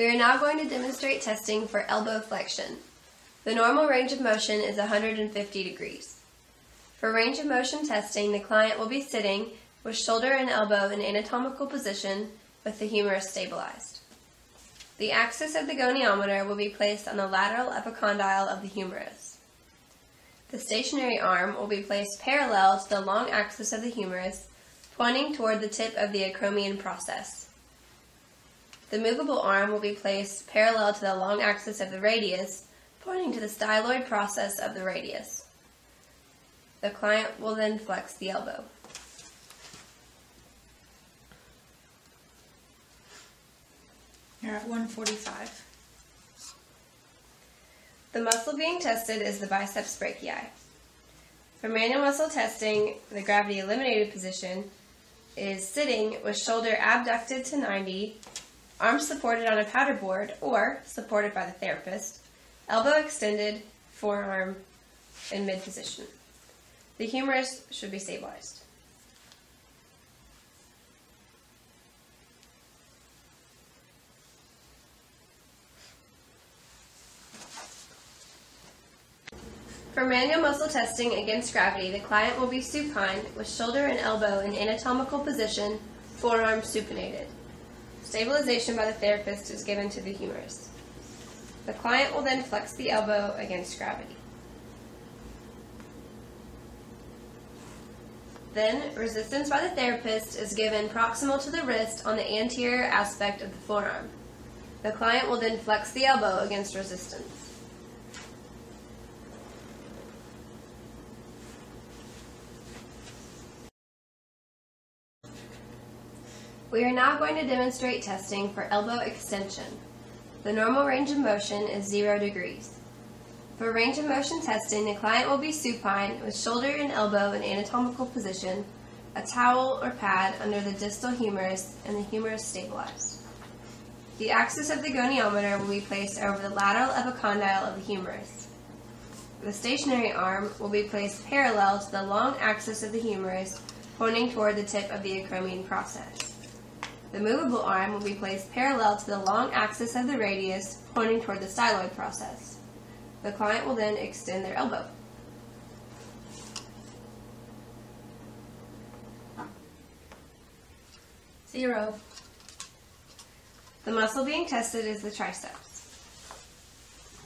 We are now going to demonstrate testing for elbow flexion. The normal range of motion is 150 degrees. For range of motion testing, the client will be sitting with shoulder and elbow in anatomical position with the humerus stabilized. The axis of the goniometer will be placed on the lateral epicondyle of the humerus. The stationary arm will be placed parallel to the long axis of the humerus, pointing toward the tip of the acromion process. The movable arm will be placed parallel to the long axis of the radius, pointing to the styloid process of the radius. The client will then flex the elbow. You're at 145. The muscle being tested is the biceps brachii. For manual muscle testing, the gravity eliminated position is sitting with shoulder abducted to 90, arms supported on a powder board or supported by the therapist, elbow extended, forearm in mid position. The humerus should be stabilized. For manual muscle testing against gravity, the client will be supine with shoulder and elbow in anatomical position, forearm supinated. Stabilization by the therapist is given to the humerus. The client will then flex the elbow against gravity. Then, resistance by the therapist is given proximal to the wrist on the anterior aspect of the forearm. The client will then flex the elbow against resistance. We are now going to demonstrate testing for elbow extension. The normal range of motion is 0 degrees. For range of motion testing, the client will be supine with shoulder and elbow in anatomical position, a towel or pad under the distal humerus, and the humerus stabilized. The axis of the goniometer will be placed over the lateral epicondyle of the humerus. The stationary arm will be placed parallel to the long axis of the humerus, pointing toward the tip of the acromion process. The movable arm will be placed parallel to the long axis of the radius, pointing toward the styloid process. The client will then extend their elbow. Zero. The muscle being tested is the triceps.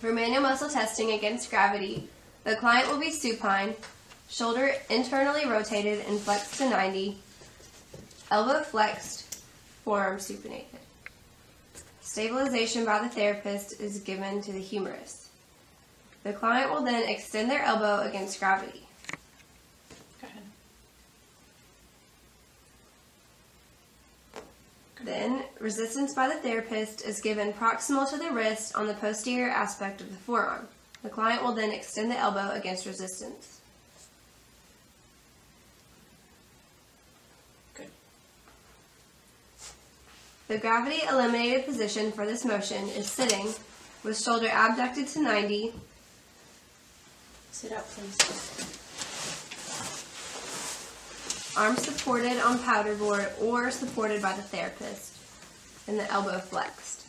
For manual muscle testing against gravity, the client will be supine, shoulder internally rotated and flexed to 90, elbow flexed, forearm supinated. Stabilization by the therapist is given to the humerus. The client will then extend their elbow against gravity. Go ahead. Then, resistance by the therapist is given proximal to the wrist on the posterior aspect of the forearm. The client will then extend the elbow against resistance. The gravity eliminated position for this motion is sitting with shoulder abducted to 90, Sit up, please. arms supported on powder board or supported by the therapist, and the elbow flexed.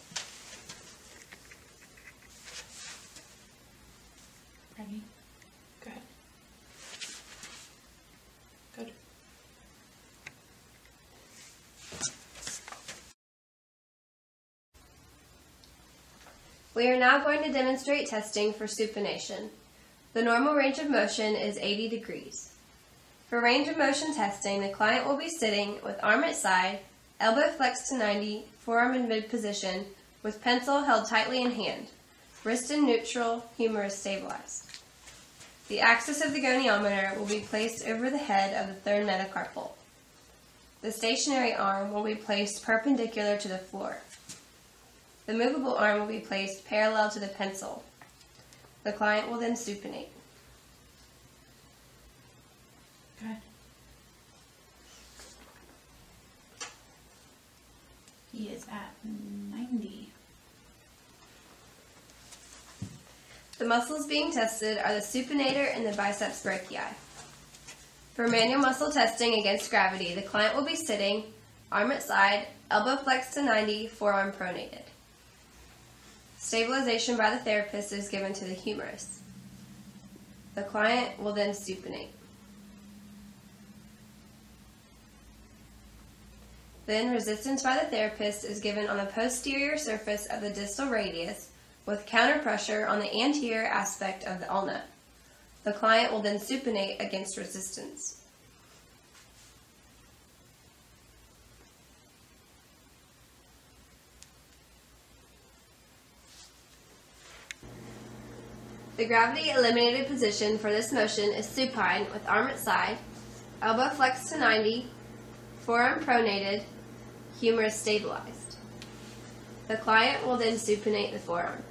We are now going to demonstrate testing for supination. The normal range of motion is 80 degrees. For range of motion testing, the client will be sitting with arm at side, elbow flexed to 90, forearm in mid position, with pencil held tightly in hand, wrist in neutral, humerus stabilized. The axis of the goniometer will be placed over the head of the third metacarpal. The stationary arm will be placed perpendicular to the floor. The movable arm will be placed parallel to the pencil. The client will then supinate. He is at 90. The muscles being tested are the supinator and the biceps brachii. For manual muscle testing against gravity, the client will be sitting, arm at side, elbow flexed to 90, forearm pronated. Stabilization by the therapist is given to the humerus. The client will then supinate. Then resistance by the therapist is given on the posterior surface of the distal radius with counter pressure on the anterior aspect of the ulna. The client will then supinate against resistance. The gravity eliminated position for this motion is supine with arm at side, elbow flexed to 90, forearm pronated, humerus stabilized. The client will then supinate the forearm.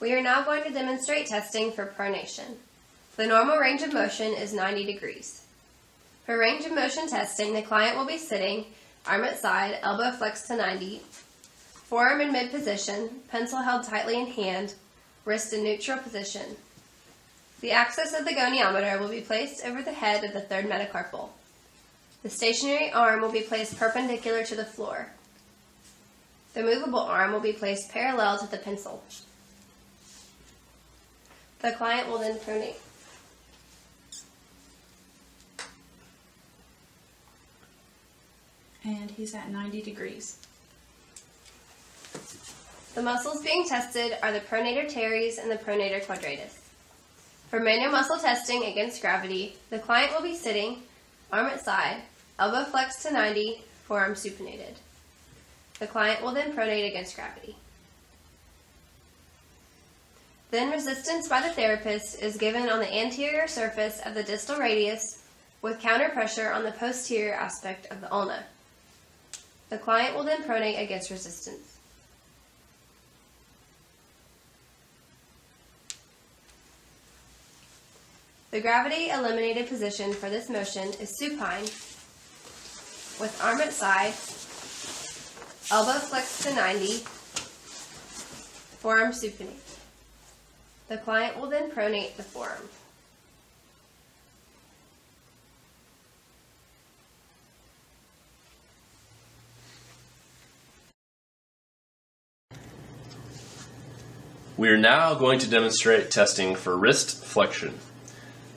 We are now going to demonstrate testing for pronation. The normal range of motion is 90 degrees. For range of motion testing, the client will be sitting, arm at side, elbow flexed to 90, forearm in mid position, pencil held tightly in hand, wrist in neutral position. The axis of the goniometer will be placed over the head of the third metacarpal. The stationary arm will be placed perpendicular to the floor. The movable arm will be placed parallel to the pencil. The client will then pronate. And he's at 90 degrees. The muscles being tested are the pronator teres and the pronator quadratus. For manual muscle testing against gravity, the client will be sitting, arm at side, elbow flexed to 90, forearm supinated. The client will then pronate against gravity. Then resistance by the therapist is given on the anterior surface of the distal radius with counter pressure on the posterior aspect of the ulna. The client will then pronate against resistance. The gravity eliminated position for this motion is supine with arm at side, elbow flexed to 90, forearm supinate. The client will then pronate the forearm. We are now going to demonstrate testing for wrist flexion.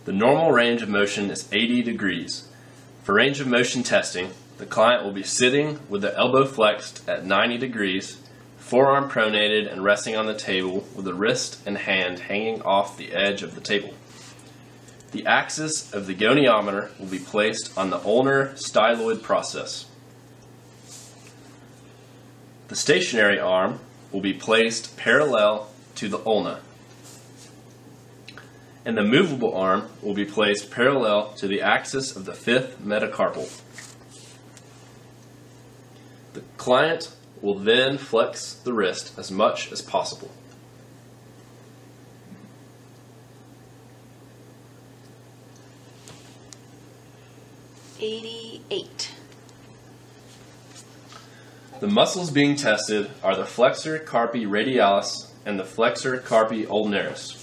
The normal range of motion is 80 degrees. For range of motion testing, the client will be sitting with the elbow flexed at 90 degrees, forearm pronated and resting on the table with the wrist and hand hanging off the edge of the table. The axis of the goniometer will be placed on the ulnar styloid process. The stationary arm will be placed parallel to the ulna. And the movable arm will be placed parallel to the axis of the fifth metacarpal. The client will then flex the wrist as much as possible. Eighty-eight. The muscles being tested are the flexor carpi radialis and the flexor carpi ulnaris.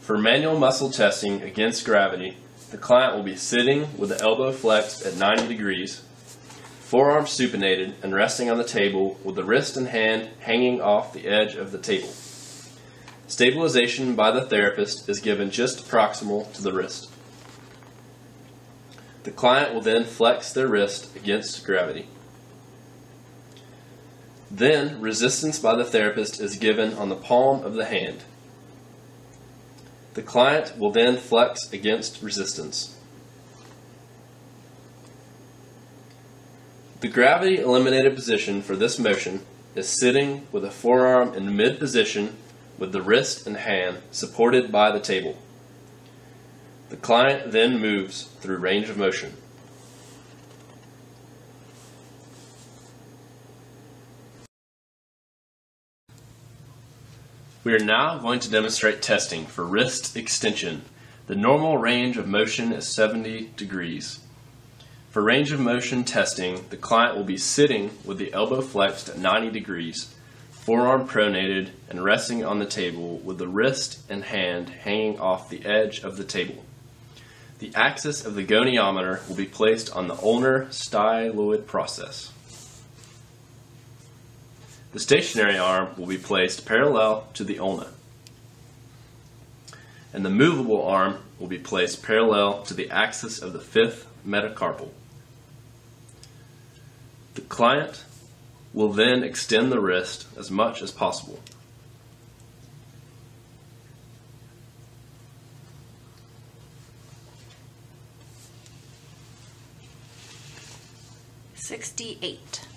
For manual muscle testing against gravity, the client will be sitting with the elbow flexed at 90 degrees, forearm supinated and resting on the table with the wrist and hand hanging off the edge of the table. Stabilization by the therapist is given just proximal to the wrist. The client will then flex their wrist against gravity. Then, resistance by the therapist is given on the palm of the hand. The client will then flex against resistance. The gravity eliminated position for this motion is sitting with a forearm in mid position with the wrist and hand supported by the table. The client then moves through range of motion. We are now going to demonstrate testing for wrist extension. The normal range of motion is 70 degrees. For range of motion testing, the client will be sitting with the elbow flexed at 90 degrees, forearm pronated, and resting on the table with the wrist and hand hanging off the edge of the table. The axis of the goniometer will be placed on the ulnar styloid process. The stationary arm will be placed parallel to the ulna. And the movable arm will be placed parallel to the axis of the fifth metacarpal. The client will then extend the wrist as much as possible. Sixty-eight.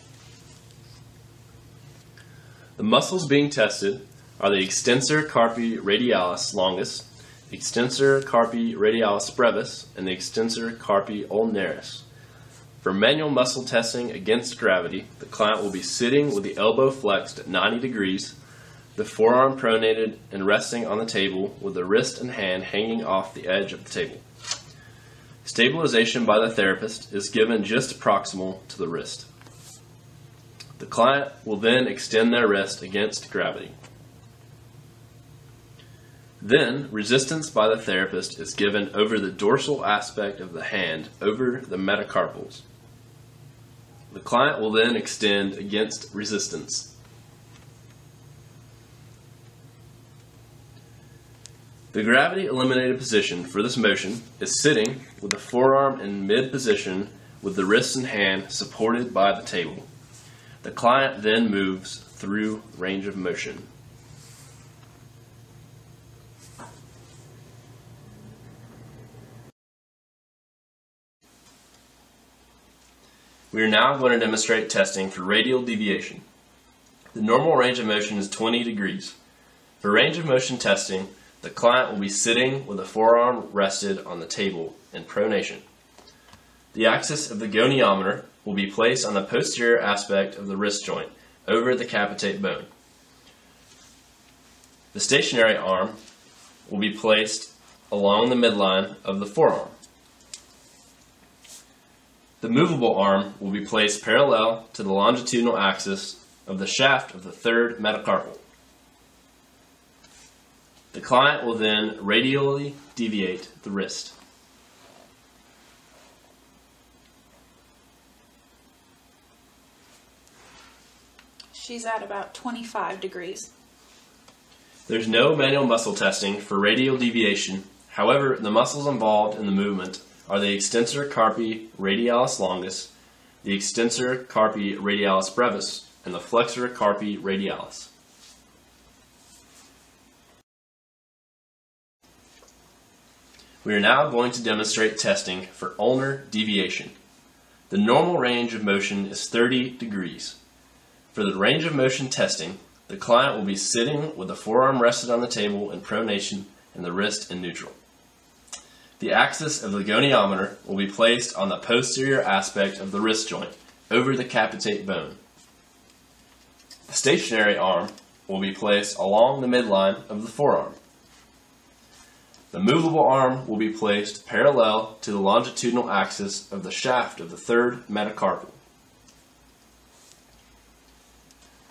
The muscles being tested are the extensor carpi radialis longus, extensor carpi radialis brevis, and the extensor carpi ulnaris. For manual muscle testing against gravity, the client will be sitting with the elbow flexed at 90 degrees, the forearm pronated and resting on the table with the wrist and hand hanging off the edge of the table. Stabilization by the therapist is given just proximal to the wrist. The client will then extend their wrist against gravity. Then, resistance by the therapist is given over the dorsal aspect of the hand over the metacarpals. The client will then extend against resistance. The gravity eliminated position for this motion is sitting with the forearm in mid position with the wrist and hand supported by the table. The client then moves through range of motion. We are now going to demonstrate testing for radial deviation. The normal range of motion is 20 degrees. For range of motion testing, the client will be sitting with the forearm rested on the table in pronation. The axis of the goniometer will be placed on the posterior aspect of the wrist joint over the capitate bone. The stationary arm will be placed along the midline of the forearm. The movable arm will be placed parallel to the longitudinal axis of the shaft of the third metacarpal. The client will then radially deviate the wrist. She's at about twenty-five degrees. There's no manual muscle testing for radial deviation. However, the muscles involved in the movement are the extensor carpi radialis longus, the extensor carpi radialis brevis, and the flexor carpi radialis. We are now going to demonstrate testing for ulnar deviation. The normal range of motion is 30 degrees. For the range of motion testing, the client will be sitting with the forearm rested on the table in pronation and the wrist in neutral. The axis of the goniometer will be placed on the posterior aspect of the wrist joint over the capitate bone. The stationary arm will be placed along the midline of the forearm. The movable arm will be placed parallel to the longitudinal axis of the shaft of the third metacarpal.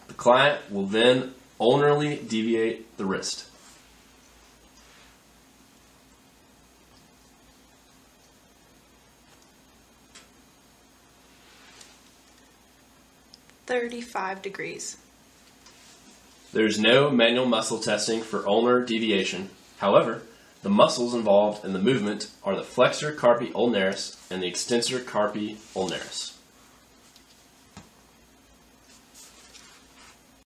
The client will then ulnarly deviate the wrist. Thirty-five degrees. There is no manual muscle testing for ulnar deviation. However, the muscles involved in the movement are the flexor carpi ulnaris and the extensor carpi ulnaris.